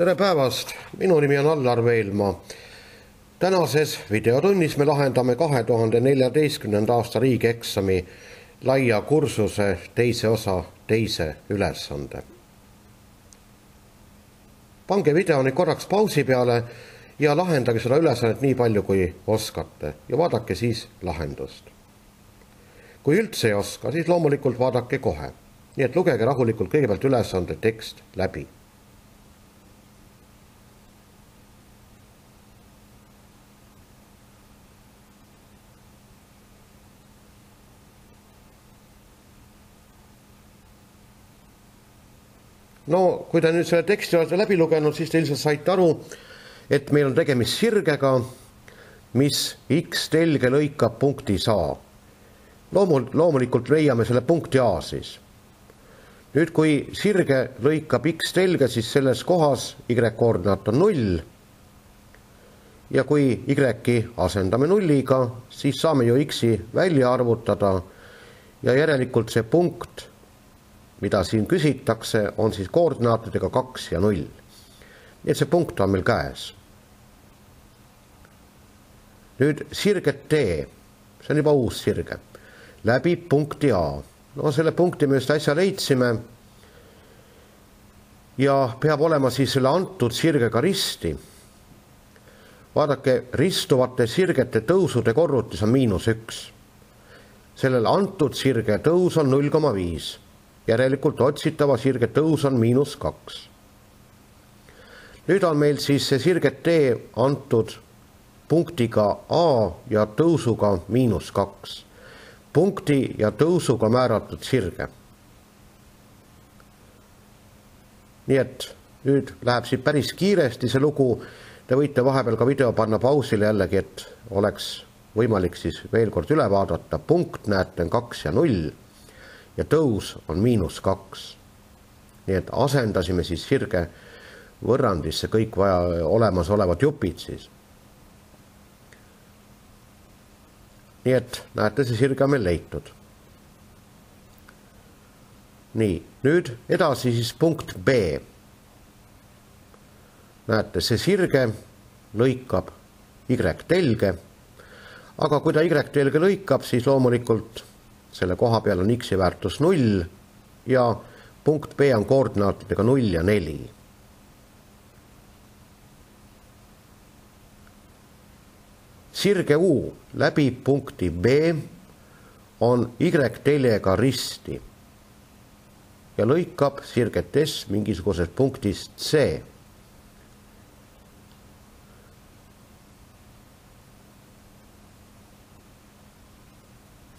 tere päevast, minu nimi on Allar Veelmaa. tänases videotunnis me lahendame kahe tuhande neljateistkümnenda aasta riigieksami laia kursuse teise osa teise ülesande. pange video nüüd korraks pausi peale ja lahendage seda ülesannet nii palju, kui oskate ja vaadake siis lahendust. kui üldse ei oska, siis loomulikult vaadake kohe, nii et lugege rahulikult kõigepealt ülesande tekst läbi no kui te nüüd selle teksti olete läbi lugenud, siis te ilmselt saite aru, et meil on tegemist sirgega, mis X telge lõikab punktis A. loomul-, loomulikult leiame selle punkti A siis. nüüd, kui sirge lõikab X telge, siis selles kohas Y koordinaat on null. ja kui Y-i asendame nulliga, siis saame ju X-i välja arvutada ja järelikult see punkt mida siin küsitakse, on siis koordinaatidega kaks ja null. nii et see punkt on meil käes. nüüd sirget D, see on juba uus sirge, läbib punkti A. no selle punkti me just äsja leidsime. ja peab olema siis selle antud sirgega risti. vaadake, ristuvate sirgete tõusude korrutis on miinus üks. sellel antud sirge tõus on null koma viis järelikult otsitava sirge tõus on miinus kaks. nüüd on meil siis see sirget D antud punktiga A ja tõusuga miinus kaks. punkti ja tõusuga määratud sirge. nii et nüüd läheb siit päris kiiresti see lugu. Te võite vahepeal ka video panna pausile jällegi, et oleks võimalik siis veel kord üle vaadata. punkt näete on kaks ja null ja tõus on miinus kaks. nii et asendasime siis sirge võrrandisse kõik vaja olemasolevad jupid siis. nii et näete, see sirge on meil leitud. nii, nüüd edasi siis punkt B. näete, see sirge lõikab Y telge, aga kui ta Y telge lõikab, siis loomulikult selle koha peal on x-i väärtus null ja punkt B on koordinaatidega null ja neli. sirge U läbib punkti B, on Y-teljega risti ja lõikab sirget S mingisugusest punktist C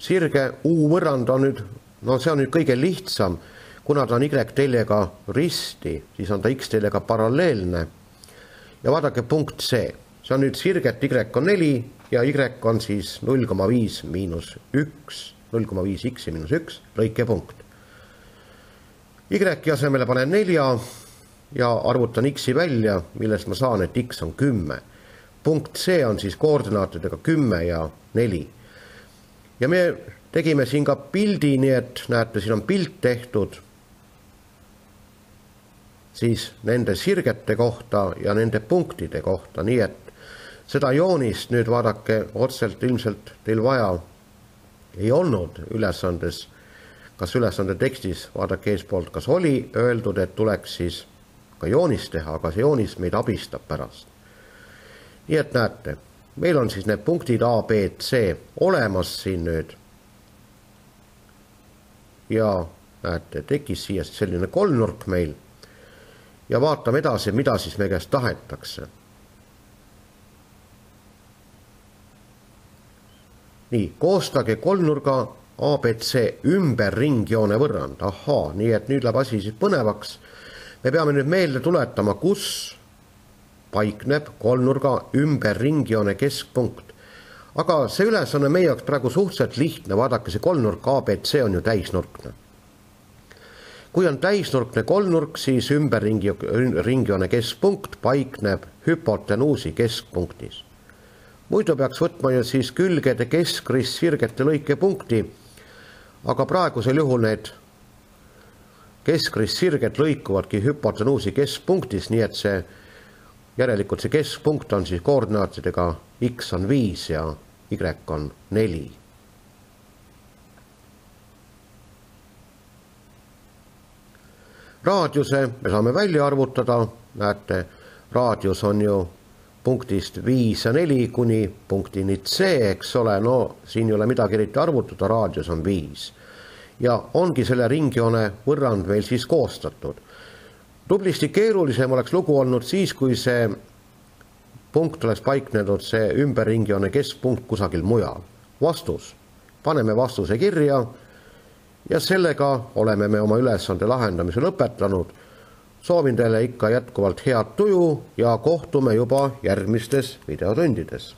sirge U-võrrand on nüüd, no see on nüüd kõige lihtsam, kuna ta on Y-teljega risti, siis on ta X-teljega paralleelne. ja vaadake punkt C, see on nüüd sirget Y on neli ja Y on siis null koma viis miinus üks, null koma viis X-i miinus üks, lõikepunkt. Y-i asemele panen nelja ja arvutan X-i välja, millest ma saan, et X on kümme. punkt C on siis koordinaatidega kümme ja neli ja me tegime siin ka pildi, nii et näete, siin on pilt tehtud siis nende sirgete kohta ja nende punktide kohta, nii et seda joonist nüüd vaadake otseselt ilmselt teil vaja ei olnud ülesandes, kas ülesande tekstis, vaadake eespoolt, kas oli öeldud, et tuleks siis ka joonist teha, aga see joonis meid abistab pärast. nii et näete meil on siis need punktid A, B, C olemas siin nüüd. ja näete, tekkis siia siis selline kolmnurk meil. ja vaatame edasi, mida siis meie käest tahetakse. nii, koostage kolmnurga abc ümber ringjoone võrrand, ahaa, nii et nüüd läheb asi siis põnevaks. me peame nüüd meelde tuletama, kus paikneb kolmnurga ümber ringjoone keskpunkt. aga see ülesanne meie jaoks praegu suhteliselt lihtne, vaadake, see kolmnurk abc on ju täisnurkne. kui on täisnurkne kolmnurk, siis ümber ringi, ringjoone keskpunkt paikneb hüpotenuusi keskpunktis. muidu peaks võtma ju siis külgede keskrist sirgete lõikepunkti, aga praegusel juhul need keskristsirged lõikuvadki hüpotenuusi keskpunktis, nii et see järelikult see keskpunkt on siis koordinaatidega x on viis ja y on neli. raadiuse me saame välja arvutada, näete, raadius on ju punktist viis ja neli kuni punktini C, eks ole, no siin ei ole midagi eriti arvutada, raadius on viis. ja ongi selle ringjoone võrrand meil siis koostatud. Tublisti keerulisem oleks lugu olnud siis, kui see punkt oleks paiknenud, see ümberringjoone keskpunkt kusagil mujal. vastus, paneme vastuse kirja ja sellega oleme me oma ülesande lahendamise lõpetanud. Soovin teile ikka jätkuvalt head tuju ja kohtume juba järgmistes videotundides